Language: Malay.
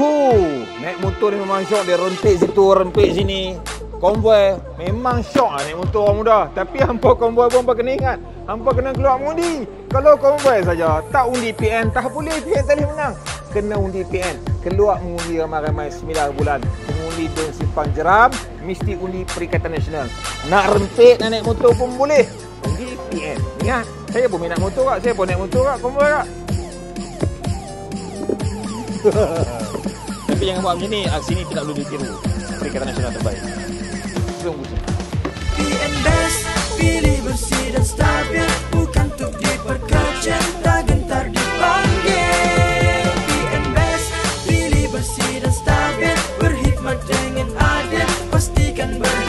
Uh, naik motor ni memang syok. Dia rempit situ, rempit sini. Konvoi memang syok lah naik motor orang muda. Tapi hampa konvoi pun hampa kena ingat. Hampa kena keluar mengundi. Kalau konvoi saja tak undi PN, tak boleh PN boleh menang. Kena undi PN. Keluar mengundi ramai-ramai 9 bulan. Mengundi dengan simpang jeram, mesti undi Perikatan Nasional. Nak rempit nak naik motor pun boleh. Undi PN. Ingat, saya pun minat motor kak. Saya pun naik motor kak. Konvoi kak. yang jangan paham ini aksi ini tidak boleh ditiru. Perikatan nasional terbaik. Belum best, pilih bersih dan stabil, bukan untuk diperkerja, tak gentar dipanggil. PN best, pilih bersih dan stabil, berhikmat dengan adil, pastikan.